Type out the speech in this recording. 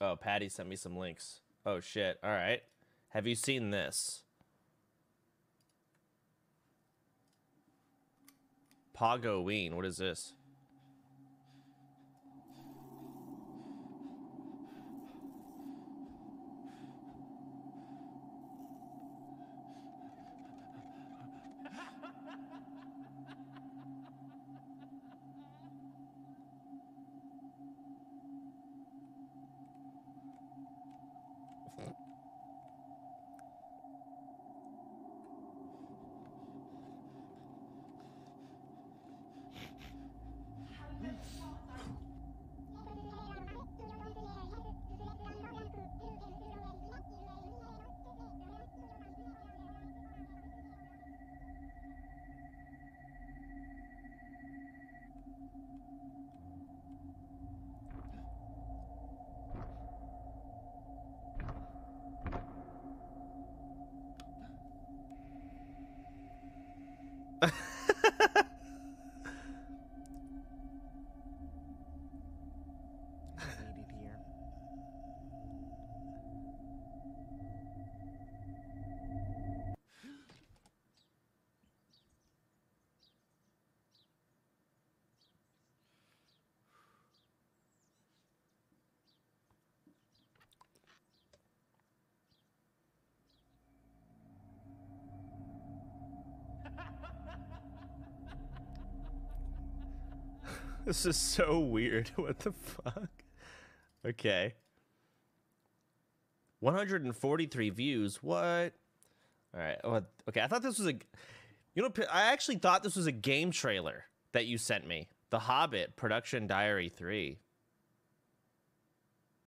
Oh, Patty sent me some links. Oh shit. All right. Have you seen this? Pogoween. What is this? Waited here. This is so weird. What the fuck? Okay. 143 views. What? All right. What? Okay. I thought this was a. You know, I actually thought this was a game trailer that you sent me. The Hobbit Production Diary 3.